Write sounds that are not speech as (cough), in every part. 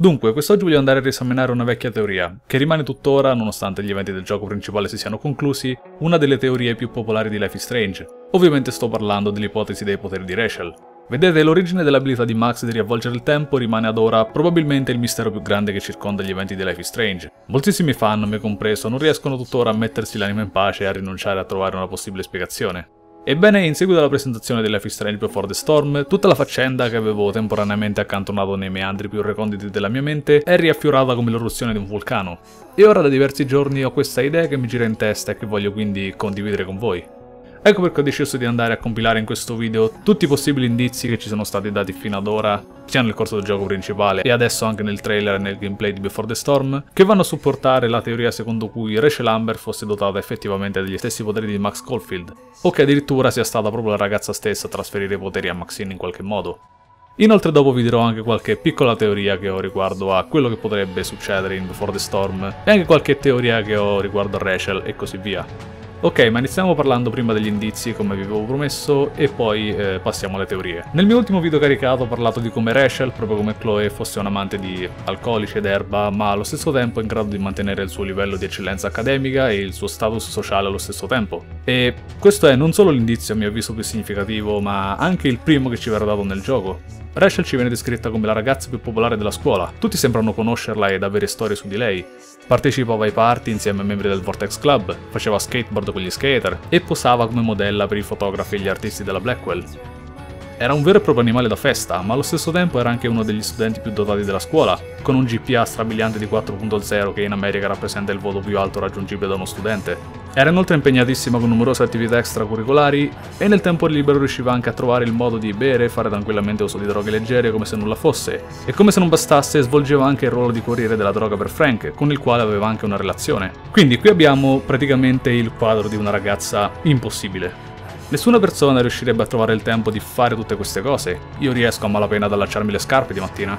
Dunque, quest'oggi voglio andare a riesaminare una vecchia teoria, che rimane tuttora, nonostante gli eventi del gioco principale si siano conclusi, una delle teorie più popolari di Life is Strange. Ovviamente sto parlando dell'ipotesi dei poteri di Rachel. Vedete, l'origine dell'abilità di Max di riavvolgere il tempo rimane ad ora probabilmente il mistero più grande che circonda gli eventi di Life is Strange. Moltissimi fan, me compreso, non riescono tuttora a mettersi l'anima in pace e a rinunciare a trovare una possibile spiegazione. Ebbene, in seguito alla presentazione di Life is Strange Before the Storm, tutta la faccenda che avevo temporaneamente accantonato nei meandri più reconditi della mia mente è riaffiorata come l'eruzione di un vulcano. E ora da diversi giorni ho questa idea che mi gira in testa e che voglio quindi condividere con voi. Ecco perché ho deciso di andare a compilare in questo video tutti i possibili indizi che ci sono stati dati fino ad ora, sia nel corso del gioco principale e adesso anche nel trailer e nel gameplay di Before the Storm, che vanno a supportare la teoria secondo cui Rachel Amber fosse dotata effettivamente degli stessi poteri di Max Caulfield, o che addirittura sia stata proprio la ragazza stessa a trasferire i poteri a Maxine in qualche modo. Inoltre dopo vi dirò anche qualche piccola teoria che ho riguardo a quello che potrebbe succedere in Before the Storm e anche qualche teoria che ho riguardo a Rachel e così via. Ok, ma iniziamo parlando prima degli indizi, come vi avevo promesso, e poi eh, passiamo alle teorie. Nel mio ultimo video caricato ho parlato di come Rachel, proprio come Chloe, fosse un amante di alcolici ed erba, ma allo stesso tempo in grado di mantenere il suo livello di eccellenza accademica e il suo status sociale allo stesso tempo. E questo è non solo l'indizio a mio avviso più significativo, ma anche il primo che ci verrà dato nel gioco. Rachel ci viene descritta come la ragazza più popolare della scuola, tutti sembrano conoscerla ed avere storie su di lei. Partecipava ai party insieme ai membri del Vortex Club, faceva skateboard con gli skater e posava come modella per i fotografi e gli artisti della Blackwell. Era un vero e proprio animale da festa, ma allo stesso tempo era anche uno degli studenti più dotati della scuola, con un GPA strabiliante di 4.0 che in America rappresenta il voto più alto raggiungibile da uno studente. Era inoltre impegnatissima con numerose attività extracurricolari e nel tempo libero riusciva anche a trovare il modo di bere e fare tranquillamente uso di droghe leggere come se nulla fosse. E come se non bastasse, svolgeva anche il ruolo di corriere della droga per Frank, con il quale aveva anche una relazione. Quindi qui abbiamo praticamente il quadro di una ragazza impossibile. Nessuna persona riuscirebbe a trovare il tempo di fare tutte queste cose. Io riesco a malapena ad allacciarmi le scarpe di mattina.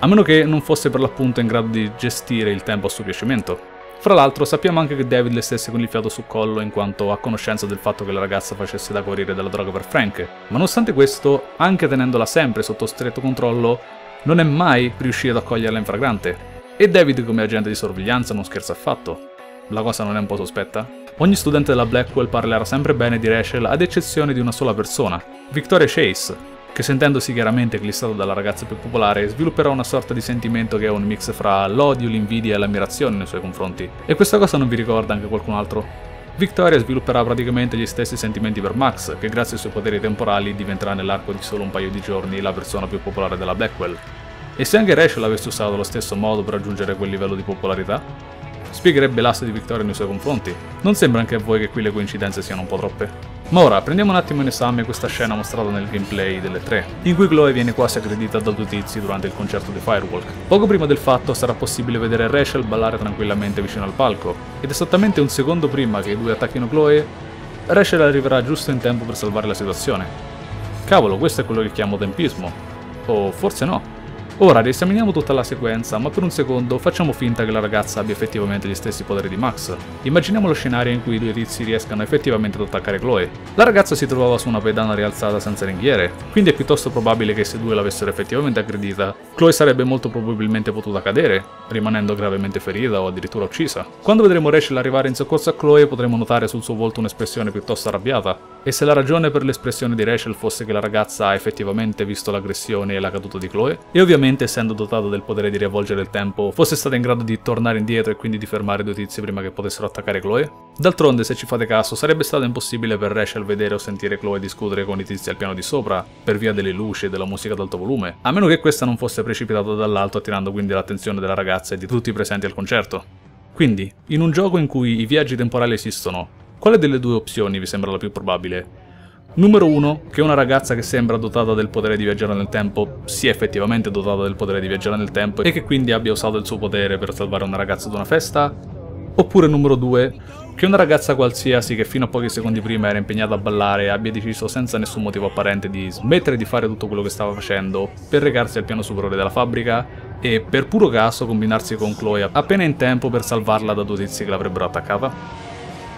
A meno che non fosse per l'appunto in grado di gestire il tempo a suo piacimento. Fra l'altro sappiamo anche che David le stesse con il fiato sul collo in quanto a conoscenza del fatto che la ragazza facesse da corriere della droga per Frank, ma nonostante questo, anche tenendola sempre sotto stretto controllo, non è mai riuscito a coglierla in fragrante. E David come agente di sorveglianza non scherza affatto. La cosa non è un po' sospetta? Ogni studente della Blackwell parlerà sempre bene di Rachel ad eccezione di una sola persona, Victoria Chase, che sentendosi chiaramente glissata dalla ragazza più popolare svilupperà una sorta di sentimento che è un mix fra l'odio, l'invidia e l'ammirazione nei suoi confronti. E questa cosa non vi ricorda anche qualcun altro? Victoria svilupperà praticamente gli stessi sentimenti per Max, che grazie ai suoi poteri temporali diventerà nell'arco di solo un paio di giorni la persona più popolare della Blackwell. E se anche Rachel avesse usato lo stesso modo per raggiungere quel livello di popolarità? Spiegherebbe l'asse di Victoria nei suoi confronti. Non sembra anche a voi che qui le coincidenze siano un po' troppe? Ma ora prendiamo un attimo in esame questa scena mostrata nel gameplay delle tre, in cui Chloe viene quasi aggredita da due tizi durante il concerto di Firewalk. Poco prima del fatto sarà possibile vedere Rachel ballare tranquillamente vicino al palco, ed esattamente un secondo prima che i due attacchino Chloe, Rachel arriverà giusto in tempo per salvare la situazione. Cavolo, questo è quello che chiamo tempismo. O forse no. Ora riesaminiamo tutta la sequenza, ma per un secondo facciamo finta che la ragazza abbia effettivamente gli stessi poteri di Max. Immaginiamo lo scenario in cui i due tizi riescano effettivamente ad attaccare Chloe. La ragazza si trovava su una pedana rialzata senza ringhiere, quindi è piuttosto probabile che se due l'avessero effettivamente aggredita, Chloe sarebbe molto probabilmente potuta cadere, rimanendo gravemente ferita o addirittura uccisa. Quando vedremo Rachel arrivare in soccorso a Chloe potremo notare sul suo volto un'espressione piuttosto arrabbiata, e se la ragione per l'espressione di Rachel fosse che la ragazza ha effettivamente visto l'aggressione e la caduta di Chloe, e ovviamente essendo dotato del potere di riavvolgere il tempo, fosse stata in grado di tornare indietro e quindi di fermare due tizi prima che potessero attaccare Chloe? D'altronde, se ci fate caso, sarebbe stato impossibile per Rachel vedere o sentire Chloe discutere con i tizi al piano di sopra, per via delle luci e della musica ad alto volume, a meno che questa non fosse precipitata dall'alto attirando quindi l'attenzione della ragazza e di tutti i presenti al concerto. Quindi, in un gioco in cui i viaggi temporali esistono, quale delle due opzioni vi sembra la più probabile? Numero 1, che una ragazza che sembra dotata del potere di viaggiare nel tempo sia effettivamente dotata del potere di viaggiare nel tempo e che quindi abbia usato il suo potere per salvare una ragazza da una festa. Oppure numero 2, che una ragazza qualsiasi che fino a pochi secondi prima era impegnata a ballare abbia deciso senza nessun motivo apparente di smettere di fare tutto quello che stava facendo per recarsi al piano superiore della fabbrica e per puro caso combinarsi con Chloe appena in tempo per salvarla da due tizi che l'avrebbero attaccata?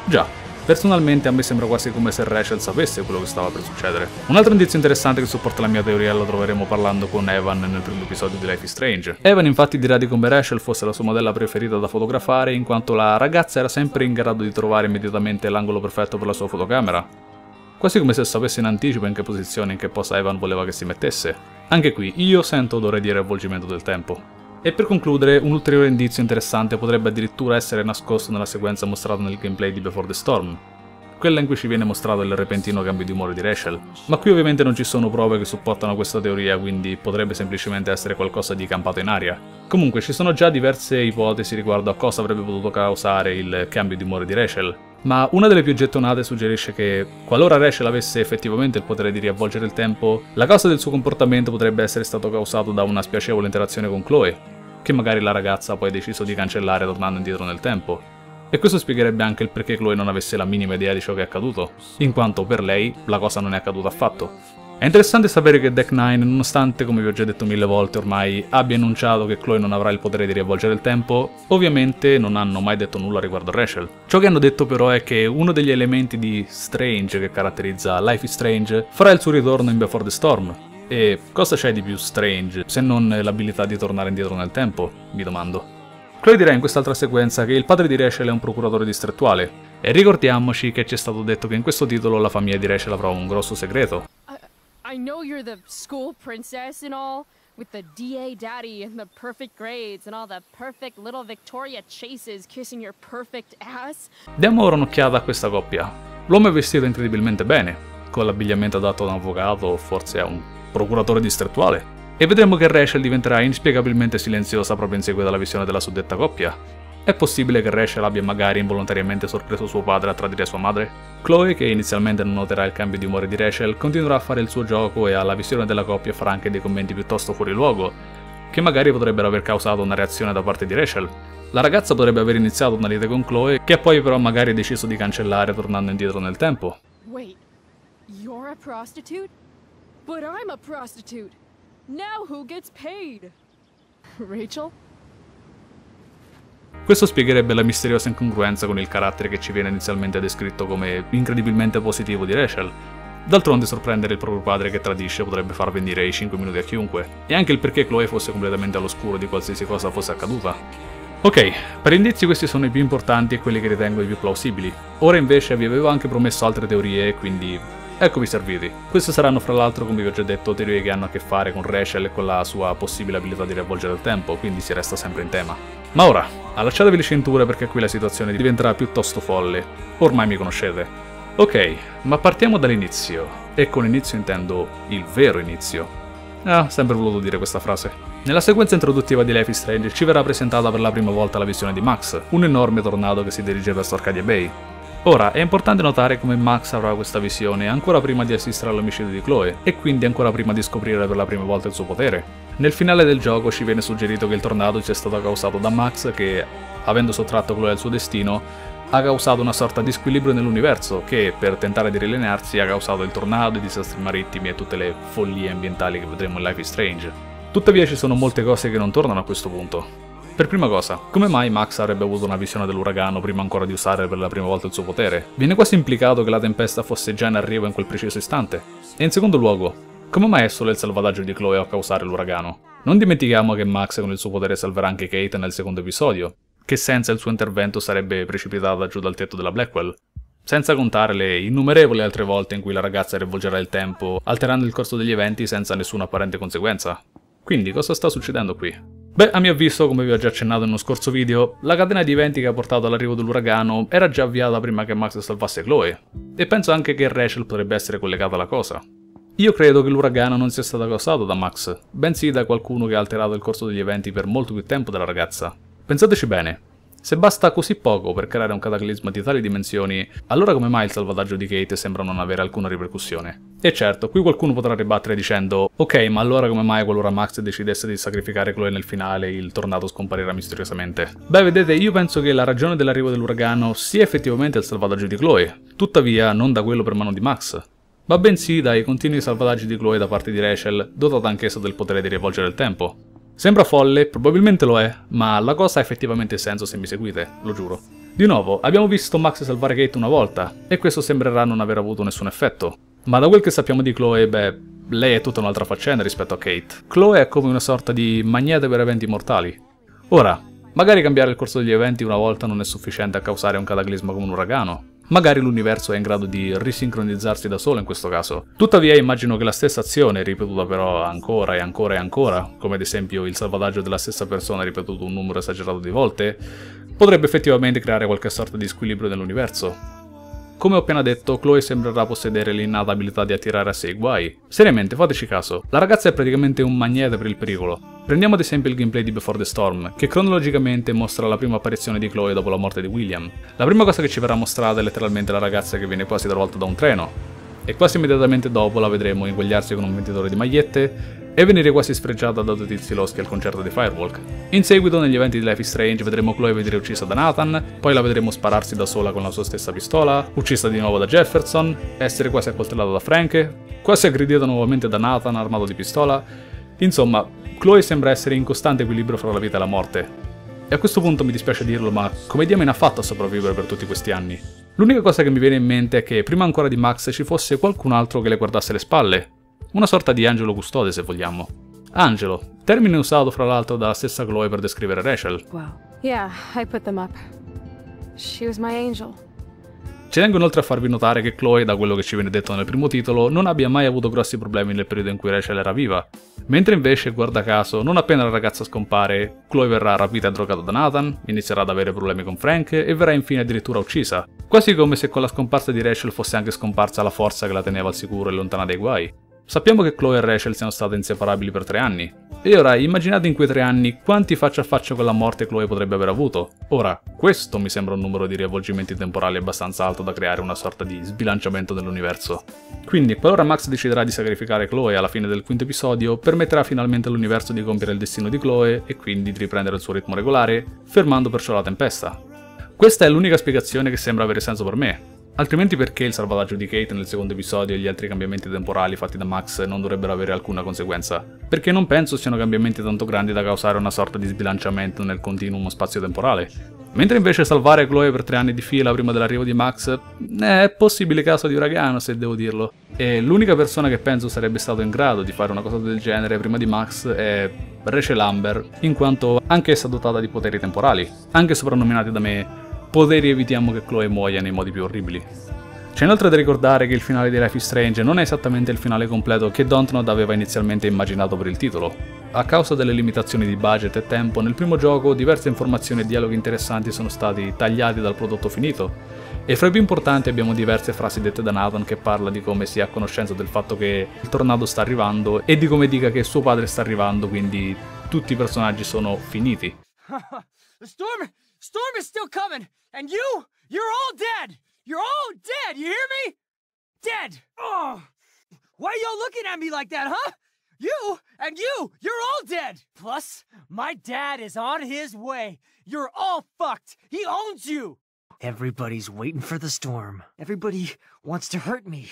Già, Personalmente a me sembra quasi come se Rachel sapesse quello che stava per succedere. Un altro indizio interessante che supporta la mia teoria lo troveremo parlando con Evan nel primo episodio di Life is Strange. Evan infatti dirà di come Rachel fosse la sua modella preferita da fotografare in quanto la ragazza era sempre in grado di trovare immediatamente l'angolo perfetto per la sua fotocamera. Quasi come se sapesse in anticipo in che posizione e in che posa Evan voleva che si mettesse. Anche qui io sento odore di riavvolgimento del tempo. E per concludere, un ulteriore indizio interessante potrebbe addirittura essere nascosto nella sequenza mostrata nel gameplay di Before the Storm, quella in cui ci viene mostrato il repentino cambio di umore di Rachel. Ma qui ovviamente non ci sono prove che supportano questa teoria, quindi potrebbe semplicemente essere qualcosa di campato in aria. Comunque ci sono già diverse ipotesi riguardo a cosa avrebbe potuto causare il cambio di umore di Rachel, ma una delle più gettonate suggerisce che, qualora Rachel avesse effettivamente il potere di riavvolgere il tempo, la causa del suo comportamento potrebbe essere stato causato da una spiacevole interazione con Chloe, che magari la ragazza poi ha deciso di cancellare tornando indietro nel tempo. E questo spiegherebbe anche il perché Chloe non avesse la minima idea di ciò che è accaduto, in quanto per lei la cosa non è accaduta affatto. È interessante sapere che Deck 9, nonostante, come vi ho già detto mille volte ormai, abbia annunciato che Chloe non avrà il potere di riavvolgere il tempo, ovviamente non hanno mai detto nulla riguardo a Rachel. Ciò che hanno detto però è che uno degli elementi di Strange che caratterizza Life is Strange farà il suo ritorno in Before the Storm. E cosa c'è di più Strange, se non l'abilità di tornare indietro nel tempo, mi domando. Chloe dirà in quest'altra sequenza che il padre di Rachel è un procuratore distrettuale, e ricordiamoci che ci è stato detto che in questo titolo la famiglia di Rachel avrà un grosso segreto. I know you're the school princess and all, with the DA daddy and the perfect grades and all the perfect little Victoria chases kissing your perfect ass. Diamo ora un'occhiata a questa coppia. L'uomo è vestito incredibilmente bene, con l'abbigliamento adatto a un avvocato o forse a un procuratore distrettuale, e vedremo che Rachel diventerà inspiegabilmente silenziosa proprio in seguito alla visione della suddetta coppia. È possibile che Rachel abbia magari involontariamente sorpreso suo padre a tradire sua madre? Chloe, che inizialmente non noterà il cambio di umore di Rachel, continuerà a fare il suo gioco e alla visione della coppia farà anche dei commenti piuttosto fuori luogo, che magari potrebbero aver causato una reazione da parte di Rachel. La ragazza potrebbe aver iniziato una lite con Chloe, che poi però magari ha deciso di cancellare tornando indietro nel tempo. Wait, you're a prostitute? But I'm a prostitute. Now who gets paid? Rachel? Questo spiegherebbe la misteriosa incongruenza con il carattere che ci viene inizialmente descritto come incredibilmente positivo di Rachel. D'altronde sorprendere il proprio padre che tradisce potrebbe far venire i 5 minuti a chiunque, e anche il perché Chloe fosse completamente all'oscuro di qualsiasi cosa fosse accaduta. Ok, per indizi questi sono i più importanti e quelli che ritengo i più plausibili. Ora invece vi avevo anche promesso altre teorie, quindi eccovi serviti. Queste saranno fra l'altro, come vi ho già detto, teorie che hanno a che fare con Rachel e con la sua possibile abilità di riavvolgere il tempo, quindi si resta sempre in tema. Ma ora, allacciatevi le cinture perché qui la situazione diventerà piuttosto folle. Ormai mi conoscete. Ok, ma partiamo dall'inizio. E con inizio intendo il vero inizio. Ah, sempre voluto dire questa frase. Nella sequenza introduttiva di Life is Strange ci verrà presentata per la prima volta la visione di Max, un enorme tornado che si dirige verso Arcadia Bay. Ora, è importante notare come Max avrà questa visione ancora prima di assistere all'omicidio di Chloe, e quindi ancora prima di scoprire per la prima volta il suo potere. Nel finale del gioco ci viene suggerito che il tornado sia stato causato da Max che, avendo sottratto Chloe al suo destino, ha causato una sorta di squilibrio nell'universo che, per tentare di rilenearsi, ha causato il tornado, i disastri marittimi e tutte le follie ambientali che vedremo in Life is Strange. Tuttavia ci sono molte cose che non tornano a questo punto. Per prima cosa, come mai Max avrebbe avuto una visione dell'uragano prima ancora di usare per la prima volta il suo potere? Viene quasi implicato che la tempesta fosse già in arrivo in quel preciso istante. E in secondo luogo, come mai è solo il salvataggio di Chloe a causare l'uragano? Non dimentichiamo che Max con il suo potere salverà anche Kate nel secondo episodio, che senza il suo intervento sarebbe precipitata giù dal tetto della Blackwell. Senza contare le innumerevoli altre volte in cui la ragazza rivolgerà il tempo, alterando il corso degli eventi senza nessuna apparente conseguenza. Quindi cosa sta succedendo qui? Beh, a mio avviso, come vi ho già accennato in uno scorso video, la catena di eventi che ha portato all'arrivo dell'uragano era già avviata prima che Max salvasse Chloe, e penso anche che Rachel potrebbe essere collegata alla cosa. Io credo che l'uragano non sia stato causato da Max, bensì da qualcuno che ha alterato il corso degli eventi per molto più tempo della ragazza. Pensateci bene, se basta così poco per creare un cataclisma di tali dimensioni, allora come mai il salvataggio di Kate sembra non avere alcuna ripercussione? E certo, qui qualcuno potrà ribattere dicendo Ok, ma allora come mai qualora Max decidesse di sacrificare Chloe nel finale il tornado scomparirà misteriosamente? Beh, vedete, io penso che la ragione dell'arrivo dell'uragano sia effettivamente il salvataggio di Chloe, tuttavia non da quello per mano di Max ma bensì dai continui salvataggi di Chloe da parte di Rachel, dotata anch'essa del potere di rivolgere il tempo. Sembra folle, probabilmente lo è, ma la cosa ha effettivamente senso se mi seguite, lo giuro. Di nuovo, abbiamo visto Max salvare Kate una volta, e questo sembrerà non aver avuto nessun effetto. Ma da quel che sappiamo di Chloe, beh, lei è tutta un'altra faccenda rispetto a Kate. Chloe è come una sorta di magnete per eventi mortali. Ora, magari cambiare il corso degli eventi una volta non è sufficiente a causare un cataclisma come un uragano. Magari l'universo è in grado di risincronizzarsi da solo in questo caso. Tuttavia immagino che la stessa azione, ripetuta però ancora e ancora e ancora, come ad esempio il salvataggio della stessa persona ripetuto un numero esagerato di volte, potrebbe effettivamente creare qualche sorta di squilibrio nell'universo. Come ho appena detto, Chloe sembrerà possedere l'innata abilità di attirare a sé i guai. Seriamente, fateci caso, la ragazza è praticamente un magnete per il pericolo. Prendiamo ad esempio il gameplay di Before the Storm, che cronologicamente mostra la prima apparizione di Chloe dopo la morte di William. La prima cosa che ci verrà mostrata è letteralmente la ragazza che viene quasi travolta da un treno, e quasi immediatamente dopo la vedremo inguagliarsi con un venditore di magliette e venire quasi sfregiata da due tizi loschi al concerto di Firewalk. In seguito, negli eventi di Life is Strange, vedremo Chloe venire uccisa da Nathan, poi la vedremo spararsi da sola con la sua stessa pistola, uccisa di nuovo da Jefferson, essere quasi accoltellata da Frank, quasi aggredita nuovamente da Nathan armato di pistola. Insomma, Chloe sembra essere in costante equilibrio fra la vita e la morte. E a questo punto mi dispiace dirlo, ma come diamine ha fatto a sopravvivere per tutti questi anni? L'unica cosa che mi viene in mente è che prima ancora di Max ci fosse qualcun altro che le guardasse le spalle, una sorta di angelo custode, se vogliamo. Angelo, termine usato fra l'altro dalla stessa Chloe per descrivere Rachel. Wow. Yeah, I put them up. She was my angel. Ci tengo inoltre a farvi notare che Chloe, da quello che ci viene detto nel primo titolo, non abbia mai avuto grossi problemi nel periodo in cui Rachel era viva. Mentre invece, guarda caso, non appena la ragazza scompare, Chloe verrà rapita e drogata da Nathan, inizierà ad avere problemi con Frank e verrà infine addirittura uccisa. Quasi come se con la scomparsa di Rachel fosse anche scomparsa la forza che la teneva al sicuro e lontana dai guai. Sappiamo che Chloe e Rachel siano state inseparabili per tre anni. E ora immaginate in quei tre anni quanti faccia a faccia con la morte Chloe potrebbe aver avuto. Ora, questo mi sembra un numero di riavvolgimenti temporali abbastanza alto da creare una sorta di sbilanciamento dell'universo. Quindi, qualora Max deciderà di sacrificare Chloe alla fine del quinto episodio, permetterà finalmente all'universo di compiere il destino di Chloe e quindi di riprendere il suo ritmo regolare, fermando perciò la tempesta. Questa è l'unica spiegazione che sembra avere senso per me, Altrimenti perché il salvataggio di Kate nel secondo episodio e gli altri cambiamenti temporali fatti da Max non dovrebbero avere alcuna conseguenza? Perché non penso siano cambiamenti tanto grandi da causare una sorta di sbilanciamento nel continuum spazio-temporale. Mentre invece salvare Chloe per tre anni di fila prima dell'arrivo di Max eh, è possibile caso di uragano se devo dirlo. E l'unica persona che penso sarebbe stato in grado di fare una cosa del genere prima di Max è Rachel Amber, in quanto anch'essa dotata di poteri temporali, anche soprannominati da me poteri evitiamo che Chloe muoia nei modi più orribili. C'è inoltre da ricordare che il finale di Life is Strange non è esattamente il finale completo che Dontnod aveva inizialmente immaginato per il titolo. A causa delle limitazioni di budget e tempo, nel primo gioco diverse informazioni e dialoghi interessanti sono stati tagliati dal prodotto finito, e fra i più importanti abbiamo diverse frasi dette da Nathan che parla di come sia a conoscenza del fatto che il tornado sta arrivando e di come dica che suo padre sta arrivando, quindi tutti i personaggi sono finiti. (laughs) The storm, storm is still coming! And you, you're all dead! You're all dead, you hear me? Dead! Oh! Why are y'all looking at me like that, huh? You and you, you're all dead! Plus, my dad is on his way. You're all fucked. He owns you! Everybody's waiting for the storm. Everybody wants to hurt me.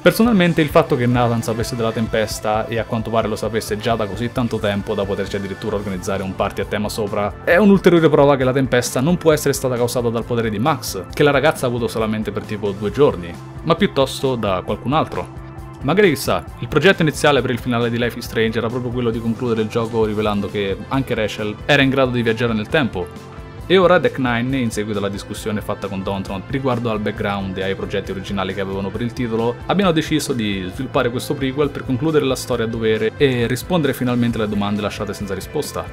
Personalmente il fatto che Nathan sapesse della tempesta e a quanto pare lo sapesse già da così tanto tempo da poterci addirittura organizzare un party a tema sopra è un'ulteriore prova che la tempesta non può essere stata causata dal potere di Max, che la ragazza ha avuto solamente per tipo due giorni, ma piuttosto da qualcun altro. Magari chissà, il progetto iniziale per il finale di Life is Strange era proprio quello di concludere il gioco rivelando che anche Rachel era in grado di viaggiare nel tempo, e ora Deck 9, in seguito alla discussione fatta con Dontron riguardo al background e ai progetti originali che avevano per il titolo, abbiano deciso di sviluppare questo prequel per concludere la storia a dovere e rispondere finalmente alle domande lasciate senza risposta.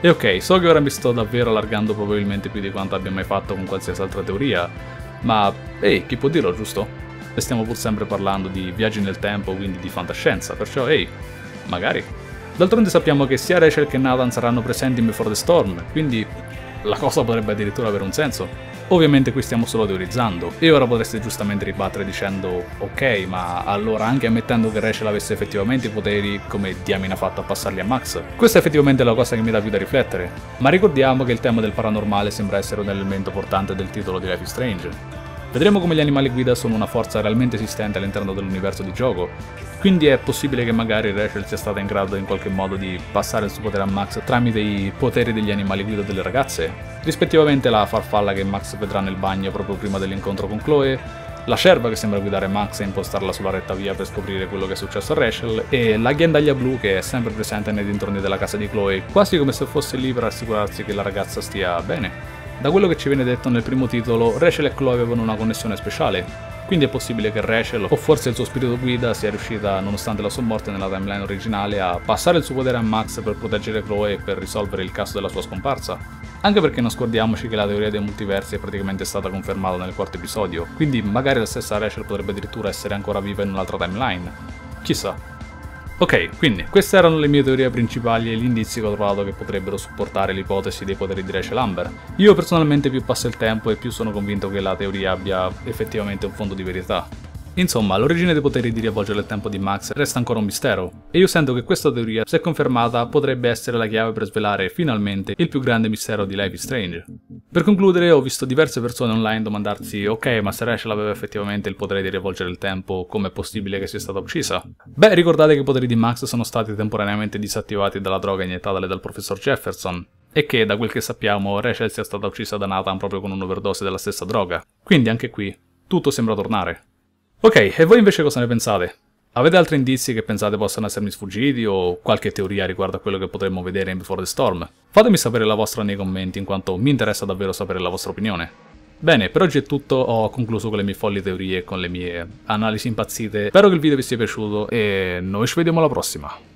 E ok, so che ora mi sto davvero allargando probabilmente più di quanto abbia mai fatto con qualsiasi altra teoria, ma ehi, chi può dirlo, giusto? E stiamo pur sempre parlando di viaggi nel tempo, quindi di fantascienza, perciò ehi, magari. D'altronde sappiamo che sia Rachel che Nathan saranno presenti in Before the Storm, quindi la cosa potrebbe addirittura avere un senso. Ovviamente qui stiamo solo teorizzando, e ora potreste giustamente ribattere dicendo ok, ma allora anche ammettendo che Rachel avesse effettivamente i poteri, come diamine ha fatto a passarli a Max? Questa è effettivamente la cosa che mi dà più da riflettere, ma ricordiamo che il tema del paranormale sembra essere un elemento portante del titolo di Life is Strange. Vedremo come gli animali guida sono una forza realmente esistente all'interno dell'universo di gioco, quindi è possibile che magari Rachel sia stata in grado in qualche modo di passare il suo potere a Max tramite i poteri degli animali guida delle ragazze, rispettivamente la farfalla che Max vedrà nel bagno proprio prima dell'incontro con Chloe, la cerva che sembra guidare Max e impostarla sulla retta via per scoprire quello che è successo a Rachel, e la ghiandaglia blu che è sempre presente nei dintorni della casa di Chloe, quasi come se fosse lì per assicurarsi che la ragazza stia bene. Da quello che ci viene detto nel primo titolo, Rachel e Chloe avevano una connessione speciale, quindi è possibile che Rachel, o forse il suo spirito guida, sia riuscita, nonostante la sua morte nella timeline originale, a passare il suo potere a Max per proteggere Chloe e per risolvere il caso della sua scomparsa. Anche perché non scordiamoci che la teoria dei multiversi è praticamente stata confermata nel quarto episodio, quindi magari la stessa Rachel potrebbe addirittura essere ancora viva in un'altra timeline. Chissà. Ok, quindi queste erano le mie teorie principali e gli indizi che ho trovato che potrebbero supportare l'ipotesi dei poteri di Rachel Amber. Io personalmente più passa il tempo e più sono convinto che la teoria abbia effettivamente un fondo di verità. Insomma, l'origine dei poteri di riavvolgere il tempo di Max resta ancora un mistero, e io sento che questa teoria, se confermata, potrebbe essere la chiave per svelare finalmente il più grande mistero di Life is Strange. Per concludere, ho visto diverse persone online domandarsi ok, ma se Rachel aveva effettivamente il potere di riavvolgere il tempo, com'è possibile che sia stata uccisa? Beh, ricordate che i poteri di Max sono stati temporaneamente disattivati dalla droga iniettata dal professor Jefferson, e che, da quel che sappiamo, Rachel sia stata uccisa da Nathan proprio con un'overdose della stessa droga. Quindi anche qui, tutto sembra tornare. Ok, e voi invece cosa ne pensate? Avete altri indizi che pensate possano essermi sfuggiti o qualche teoria riguardo a quello che potremmo vedere in Before the Storm? Fatemi sapere la vostra nei commenti in quanto mi interessa davvero sapere la vostra opinione. Bene, per oggi è tutto, ho concluso con le mie folli teorie e con le mie analisi impazzite. Spero che il video vi sia piaciuto e noi ci vediamo alla prossima.